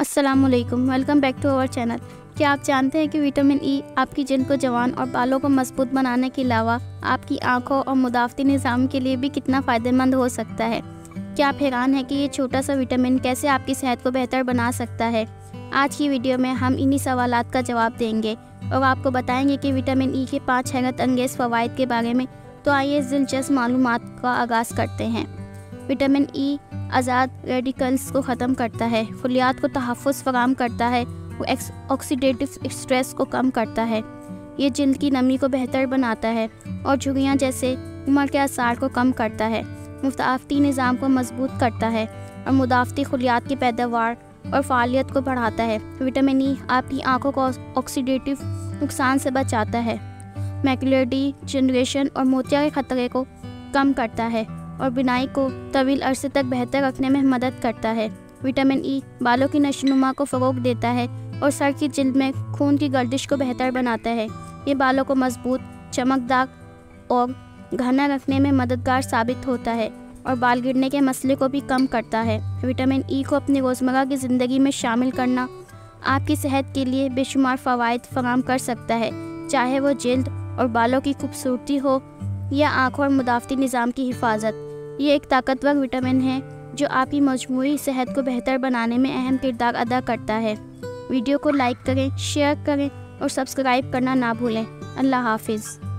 अस्सलाम वालेकुम welcome back to our channel क्या आप जानते हैं कि विटामिन ई आपकी जिल्द को जवान और बालों को मज़बूत बनाने के अलावा आपकी आँखों और मुदाफ़ती निज़ाम के लिए भी कितना फ़ायदेमंद हो सकता है? क्या आप हैरान हैं कि ये छोटा सा विटामिन कैसे आपकी सेहत को बेहतर बना सकता है? आज की वीडियो में हम इन्हीं सवाल का जवाब देंगे। और आपको बताएँगे कि विटामिन ई के पाँच हैरत अंगेज़ फ़वाद के बारे में तो आइए इस दिलचस्प मालूम का आगाज़ करते हैं। विटामिन ई आज़ाद रेडिकल्स को ख़त्म करता है, फलियात को तहफ़ फराम करता है, वो ऑक्सीडेटिव स्ट्रेस को कम करता है। ये जल्द की नमी को बेहतर बनाता है और झुगियाँ जैसे उम्र के आसार को कम करता है मुफ्ताफ़ती निज़ाम को मज़बूत करता है और मुदाफ़ती खलियात की पैदावार और फ़ालियत को बढ़ाता है। विटामिन ई आपकी आँखों को ऑक्सीडेटिव नुकसान से बचाता है। मैकुलर डी जनरेशन और मोतिया के ख़तरे को कम करता है। और बिनाई को तवील अरसे तक बेहतर रखने में मदद करता है। विटामिन ई बालों की नशनुमा को फ़रोग देता है और सर की जल्द में खून की गर्दिश को बेहतर बनाता है। ये बालों को मज़बूत, चमकदार और घना रखने में मददगार साबित होता है और बाल गिरने के मसले को भी कम करता है। विटामिन ई को अपनी रोज़मर्रा की ज़िंदगी में शामिल करना आपकी सेहत के लिए बेशुमार फ़वाद फराम कर सकता है। चाहे वो जल्द और बालों की खूबसूरती हो या आँखों और मुदाफ़ती निज़ाम की हिफाजत। ये एक ताकतवर विटामिन है, जो आपकी मजमू सेहत को बेहतर बनाने में अहम किरदार अदा करता है। वीडियो को लाइक करें, शेयर करें और सब्सक्राइब करना ना भूलें। अल्लाह हाफिज़।